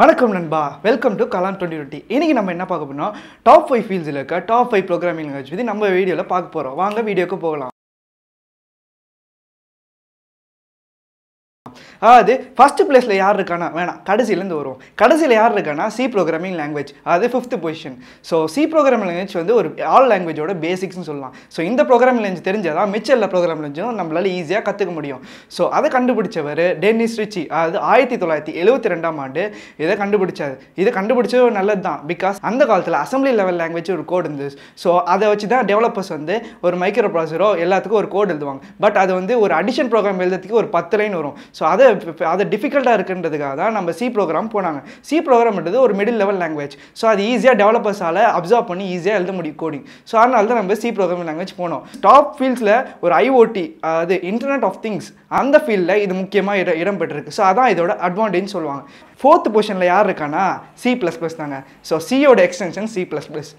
வணக்கம் நண்பா. Welcome to Kalam twenty twenty இன்னைக்கு நம்ம என்ன பார்க்க போறோம் டாப் ஃபைவ் ஃபீல்ட்ஸில் இருக்க டாப் ஃபைவ் ப்ரோக்ராமிங் லாங்குவேஜ் பற்றி நம்ம வீடியோவில் பார்க்க போகிறோம் வாங்க வீடியோக்கு போகலாம். அதாவது ஃபஸ்ட்டு பிளேஸில் யார் இருக்கானா வேணாம் கடைசியிலேருந்து வரும் கடைசியில் யார் இருக்கானா சி ப்ரோக்ராமிங் லாங்குவேஜ் அது fifth position so C programming language வந்து ஒரு ஆல் லாங்குவேஜோட பேசிக்ஸ்னு சொல்லலாம். ஸோ இந்த ப்ரோக்ராமிங் லாங்குவேஜ் தெரிஞ்சாதான் மிச்ச எல்லா ப்ரோக்ராம் லாங்குவேஜும் நம்மளால ஈஸியாக கற்றுக்க முடியும். ஸோ அதை கண்டுபிடிச்சவர் டென்னிஸ் ரிச்சி அதாவது ஆயிரத்தி தொள்ளாயிரத்தி எழுபத்தி ரெண்டாம் ஆண்டு இதை கண்டுபிடிச்சாரு. இதை கண்டுபிடிச்சது நல்லது தான் பிகாஸ் அந்த காலத்தில் அசம்பிளி லெவல் லாங்குவேஜ் ஒரு கோட் இருந்தது. ஸோ அதை வச்சு தான் டெவலப்பர்ஸ் வந்து ஒரு மைக்ரோ ப்ராசரோ எல்லாத்துக்கும் ஒரு கோட் எழுதுவாங்க. பட் அது வந்து ஒரு அடிஷன் ப்ரோக்ராம் எழுதுறதுக்கு ஒரு பத்து லைன் வரும். ஸோ அதை அது டிஃபிகல்ட்டாக இருக்குன்றதுக்காக தான் நம்ம சி ப்ரோக்ராம் போனாங்க. சி ப்ரோக்ராம்ன்றது ஒரு மிடில் லெவல் லாங்குவேஜ் ஸோ அது ஈஸியாக டெவலப்பர்ஸால் அப்சர்வ் பண்ணி ஈஸியாக எழுத முடியும் கோடிங் ஸோ அதனால தான் நம்ம சி ப்ரோக்ராமிங் லாங்குவேஜ் போனோம். டாப் ஃபீல்ட்ஸில் ஒரு ஐஓடி அது இன்டர்நெட் ஆஃப் திங்ஸ் அந்த ஃபீல்டில் இது முக்கியமாக இட இடம் பெற்றிருக்கு ஸோ அதான் இதோட அட்வான்டேஜ் சொல்லுவாங்க. ஃபோர்த் பொசிஷனில் யார் இருக்கானா சி ப்ளஸ் ப்ளஸ் தாங்க. ஸோ சியோட எக்ஸ்டென்ஷன் சி ப்ளஸ் ப்ளஸ்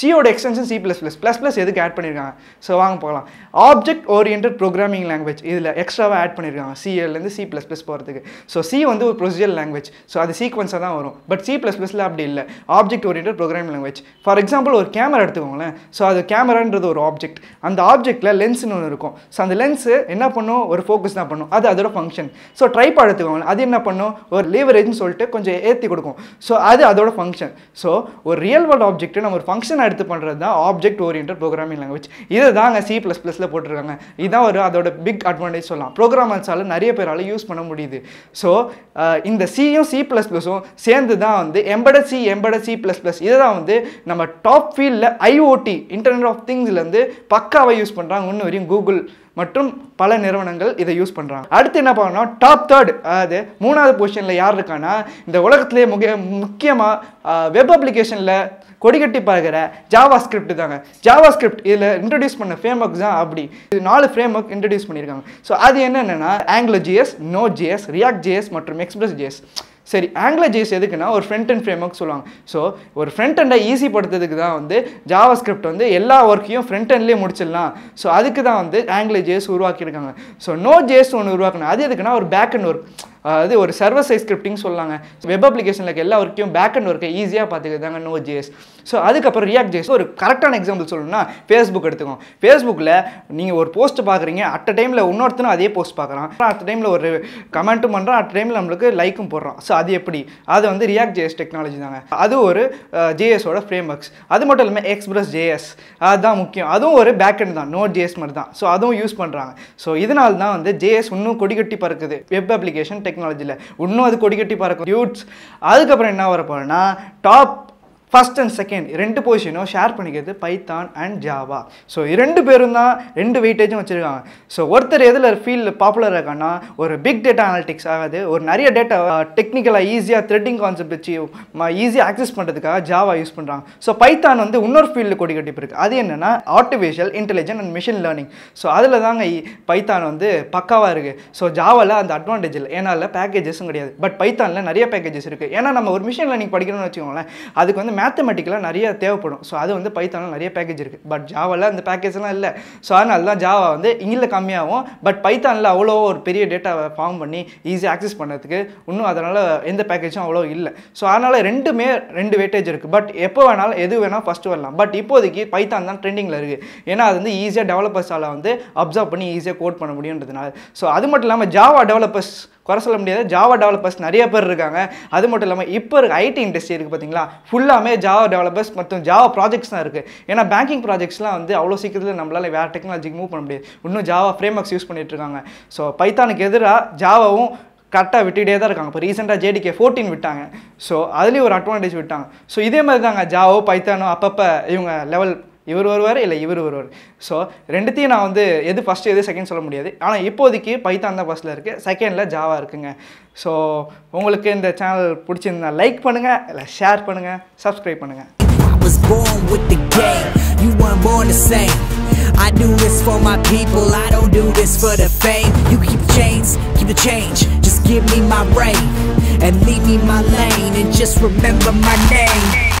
சியோட extension C plus plus plus plus எதுக்கு ஆட் பண்ணியிருக்காங்க ஸோ வாங்க போகலாம். ஆப்ஜெக்ட் ஓரியன்ட் ப்ரோக்ராமிங் லாங்குவேஜ் இதில் எக்ஸ்ட்ராவாக ஆட் பண்ணியிருக்காங்க சிஏலேருந்து சி ப்ளஸ் ப்ளஸ் போகிறதுக்கு ஸோ சி வந்து ஒரு ப்ரொசீஜர் லாங்குவேஜ் ஸோ அது சீக்வன்ஸாக தான் வரும். பட் சி ப்ளஸ் ப்ளஸில் அப்படி இல்லை. Object oriented program language for example ஒரு கேமரா எடுத்துக்கோங்களேன். ஸோ அது கேமரான்றது ஒரு ஆப்ஜெக்ட் அந்த ஆப்ஜெக்ட்டில் லென்ஸ்னு ஒன்று இருக்கும். ஸோ அந்த லென்ஸு என்ன பண்ணும்? ஒரு ஃபோக்கஸ் தான் பண்ணும். அது அதோட ஃபங்க்ஷன் ஸோ ட்ரைபாட் எடுத்துக்கோங்களேன். அது என்ன பண்ணும்? ஒரு லீவரேஜ்னு சொல்லிட்டு கொஞ்சம் ஏற்றி கொடுக்கும். ஸோ அது அதோட ஃபங்க்ஷன் ஸோ ஒரு ரியல் வேர்ல்ட் ஆப்ஜெக்ட்டு நம்ம ஒரு ஃபங்க்ஷன் எடுத்து பண்ணுறது தான் ஆப்ஜெக்ட் ஓரியன்ட் ப்ரோக்ராமிங் லாங்குவேஜ் இதை தாங்க சி ப்ளஸ் ப்ளஸில் போட்டிருக்காங்க. இதுதான் ஒரு அதோட பிக் அட்வான்டேஜ் சொல்லலாம். ப்ரோக்ராமர்ஸால் நிறைய பேரால் யூஸ் பண்ண முடியுது. ஸோ இந்த சியும் சி ப்ளஸ் ப்ளஸும் சேர்ந்து தான் வந்து embedded C embedded C plus plus இதை தான் வந்து நம்ம டாப் ஃபீல்டில் ஐஓடி இன்டர்நெட் ஆஃப் திங்ஸ்லேருந்து பக்காவை யூஸ் பண்ணுறாங்க இன்னும் வரையும் கூகுள் மற்றும் பல நிறுவனங்கள் இதை யூஸ் பண்ணுறாங்க அடுத்து என்ன பண்ணணும் டாப் தேர்ட் அதாவது மூணாவது பொசிஷனில் யார் இருக்கான்னா இந்த உலகத்திலே முக முக்கியமாக வெப் அப்ளிகேஷனில் கொடிகட்டி பார்க்குற ஜாவா ஸ்கிரிப்ட் தாங்க. ஜாவா ஸ்கிரிப்ட் இதில் இன்ட்ரடியூஸ் பண்ண ஃப்ரேம் ஒர்க் தான் அப்படி. இது நாலு ஃப்ரேம் ஒர்க் இன்ட்ரடியூஸ் பண்ணியிருக்காங்க. ஸோ அது என்னென்னா Angular JS Node JS React JS மற்றும் எக்ஸ்பிரஸ் ஜிஎஸ் சரி ஆங்கிலர் எதுக்குன்னா ஒரு ஃப்ரண்ட் அண்ட் ஃப்ரேம் ஒர்க் சொல்லுவாங்க. ஸோ ஒரு ஃப்ரண்ட் அண்டை ஈஸி படுத்துறதுக்கு தான் வந்து ஜாவா ஸ்கிரிப்ட் வந்து எல்லா ஒர்க்கையும் ஃப்ரண்ட் அண்ட்லேயே முடிச்சிடலாம். ஸோ அதுக்கு தான் வந்து ஆங்கிலர் உருவாக்கியிருக்காங்க. ஸோ நோ ஜேஸ் ஒன்று உருவாக்கணும் அது எதுக்குன்னா ஒரு பேக் அண்ட் ஒர்க் அது ஒரு சர்வர் சைஸ் ஸ்கிரிப்டிங் சொல்லாங்க. வெப் அப்ளிகேஷனில் எல்லா ஒர்க்கையும் பேக் அண்ட் ஒர்க்கை ஈஸியாக பார்த்துக்கிறதாங்க நோ ஜிஎஸ் ஸோ அதுக்கப்புறம் ரியாக்ட் ஜேஸ் ஒரு கரெக்டான எக்ஸாம்பிள் சொல்லணும்னா ஃபேஸ்புக் எடுத்துக்கோங்க ஃபேஸ்புக்கில் நீங்கள் ஒரு போஸ்ட் பார்க்குறீங்க அட் டைமில் இன்னொருத்தனும் அதே போஸ்ட் பார்க்குறான் அட் டைமில் ஒரு கமெண்ட்டும் பண்ணுறான் அட் டைமில் நம்மளுக்கு லைக்கும் போடுறான். ஸோ அது எப்படி? அது வந்து ரியாக்ட் ஜேஎஸ் டெக்னாலஜி தாங்க. அது ஒரு ஜேஎஸோட ஃப்ரேம் ஒர்க்ஸ் அது மட்டும் இல்லாமல் எக்ஸ்பிரஸ் ஜேஎஸ் அதுதான் முக்கியம். அதுவும் ஒரு பேக் அண்ட் தான். நோட் ஜேஎஸ் மாதிரி தான். ஸோ அதுவும் யூஸ் பண்ணுறாங்க ஸோ இதனால தான் வந்து ஜேஎஸ் இன்னும் கொடிக்கட்டி பறக்குது. வெப் அப்ளிகேஷன் டெக்னாலஜியில் இன்னும் அது கொடி கட்டி பறக்கும். டியூட்ஸ் அதுக்கப்புறம் என்ன வரப்போனா டாப் ஃபஸ்ட் அண்ட் செகண்ட் ரெண்டு பொசிஷனும் ஷேர் பண்ணிக்கிறது பைத்தான் அண்ட் ஜாவா ஸோ ரெண்டு பேரும் தான் ரெண்டு வெயிட்டேஜும் வச்சுருக்காங்க. ஸோ ஒருத்தர் எதில் ஃபீல்டு பாப்புலர் இருக்கான்னா ஒரு பிக் டேட்டா அனாலிட்டிக்ஸ் ஆகாது ஒரு நிறைய டேட்டா டெக்னிக்கலாக ஈஸியாக த்ரெட்டிங் கான்செப்ட் வச்சு ஈஸியாக ஆக்சஸ் பண்ணுறதுக்காக ஜாவா யூஸ் பண்ணுறாங்க ஸோ பைத்தான் வந்து இன்னொரு ஃபீல்டு கொடி கட்டிப்பு இருக்குது அது என்னென்னா artificial intelligent and machine learning so அதில் தாங்க பைத்தான் வந்து பக்காவாக இருக்குது ஸோ ஜாவாவில் அந்த அட்வான்டேஜ் இல்லை. ஏன்னா அதில் பேக்கேஜஸும் கிடையாது. பட் பைத்தானில் நிறைய பேக்கேஜஸ் இருக்குது ஏன்னா நம்ம ஒரு மிஷின் லேர்னிங் படிக்கணும்னு வச்சுக்கோங்களேன் அதுக்கு வந்து மேத்தமெட்டிக்கலாம் நிறைய தேவைப்படும். ஸோ அது வந்து பைத்தானில் நிறைய பேக்கேஜ் இருக்குது பட் ஜாவாவில் அந்த பேக்கேஜ்லாம் இல்லை. ஸோ அதனால தான் ஜாவா வந்து இங்கில் கம்மியாகும். பட் பைத்தானில் அவ்வளோ ஒரு பெரிய டேட்டாவை ஃபார்ம் பண்ணி ஈஸியாக ஆக்சஸ் பண்ணுறதுக்கு இன்னும் அதனால் எந்த பேக்கேஜும் அவ்வளோ இல்லை. ஸோ அதனால் ரெண்டுமே ரெண்டு வெயிட்டேஜ் இருக்குது பட் எப்போ வேணாலும் எது வேணால் ஃபஸ்ட்டு வரலாம். பட் இப்போதைக்கு பைத்தான் தான் ட்ரெண்டிங்கில் இருக்குது ஏன்னா அது வந்து ஈஸியாக டெவலப்பர்ஸால் வந்து அப்சர்வ் பண்ணி ஈஸியாக கோட் பண்ண முடியுன்றதுனால. ஸோ அது மட்டும் இல்லாமல் ஜாவா டெவலப்பர்ஸ் குறை சொல்ல முடியாது. ஜாவா டெவலப்பர்ஸ் நிறைய பேர் இருக்காங்க. அது மட்டும் இல்லாமல் இப்போ இருக்க ஐடி இண்டஸ்ட்ரி இருக்குது பார்த்தீங்களா ஃபுல்லாமே ஜாவா டெவலப்பர்ஸ் மற்றும் ஜாவா ப்ராஜெக்ட்ஸ் தான் இருக்குது ஏன்னா பேங்கிங் ப்ராஜெக்ட்ஸ்லாம் வந்து அவ்வளோ சீக்கிரத்தில் நம்மளால் வேறு டெக்னாலஜிக்கு மூவ் பண்ண முடியாது. இன்னும் ஜாவா ஃப்ரேம் ஒர்க்ஸ் யூஸ் பண்ணிட்டு இருக்காங்க. ஸோ பைத்தானுக்கு எதிராக ஜாவாவும் கரெக்டாக விட்டுகிட்டே தான் இருக்காங்க. இப்போ ரீசெண்டாக ஜேடிகே ஃபோர்டீன் விட்டாங்க. ஸோ அதுலேயும் ஒரு அட்வான்டேஜ் விட்டாங்க. ஸோ இதே மாதிரி தாங்க ஜாவோ பைத்தானோ அப்பப்போ இவங்க லெவல் இவர் வருவார் இல்லை இவர் வருவார் ஸோ ரெண்டுத்தையும் நான் வந்து எது ஃபஸ்ட்டு எது செகண்ட் சொல்ல முடியாது ஆனால் இப்போதைக்கு பைத்தான் தான் ஃபஸ்ட்டில் இருக்குது செகண்டில் ஜாவா இருக்குங்க ஸோ உங்களுக்கு இந்த சேனல் பிடிச்சிருந்தா லைக் பண்ணுங்கள் இல்லை ஷேர் பண்ணுங்கள் சப்ஸ்கிரைப் பண்ணுங்கள் I was born with the game, you weren't born the same. I do this for my people, I don't do this for the fame. You keep the chains, keep the change, just give me my reign and leave me my lane and just remember my name.